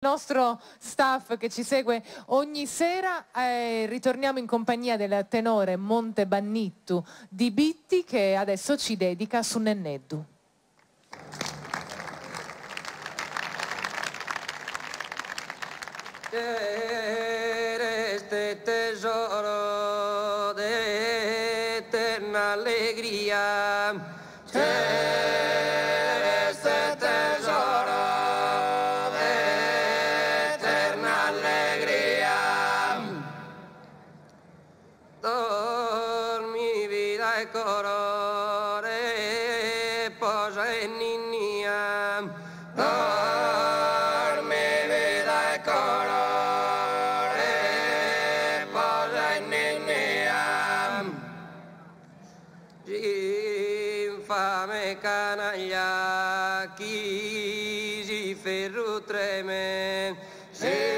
Il nostro staff che ci segue ogni sera, eh, ritorniamo in compagnia del tenore Monte Bannittu di Bitti che adesso ci dedica su Nenneddu. Este tesoro de eterna alegría. corore posa en niña dorme veda corore posa en niña infame canalla qui si ferro treme. Si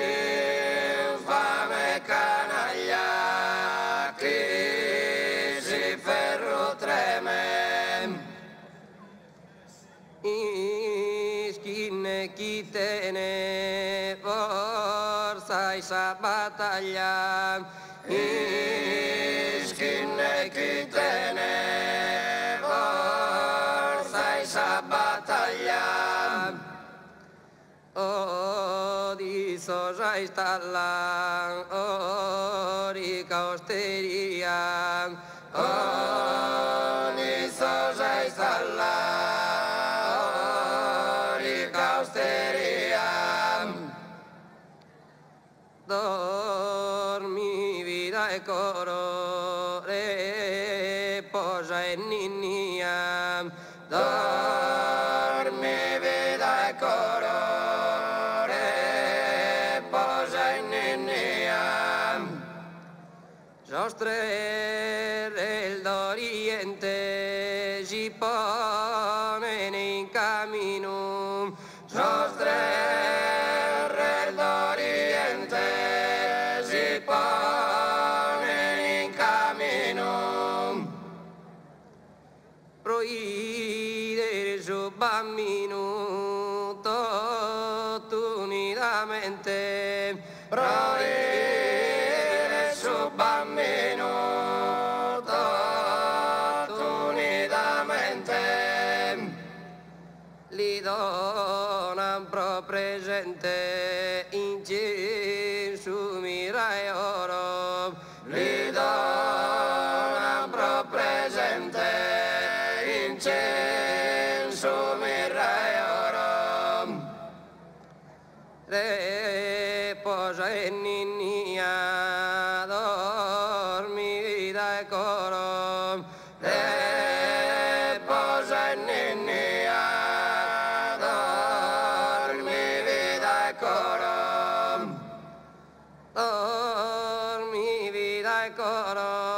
kitene forza isa battaglia Iskinne kitene forza isa battaglia Oh, di soja istalla, oh, rica osteria, oh, di soja istalla, Dormi vida e colore, posa e ninia. Dormi vida e colore, posa e ninia. Sostre del d'Oriente si ponen in camino. Sostre Bambino tutto unitamente. Prohibir su bambino unitamente. Li donan pro presente in Gesù mira e oro. Li donan pro presente in Gesù Reposa e ninia, dormi vida e coro. Reposa e ninia, dormi vida e coro. Dormi vida e coro.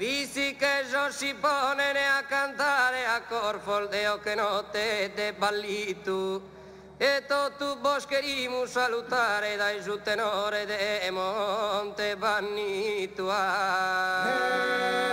Visti che già si pone a cantare a corpo il deo che notte de ballito e tutto boscherimo salutare dai giù tenore de Monte Bannito Dai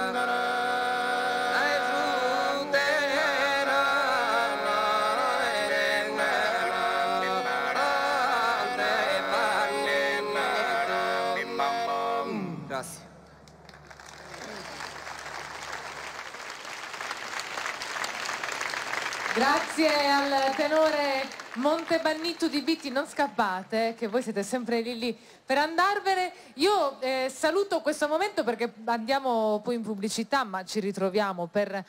Grazie al tenore Monte Bannittu di Bitti, non scappate, che voi siete sempre lì lì per andarvene. Io eh, saluto questo momento perché andiamo poi in pubblicità, ma ci ritroviamo per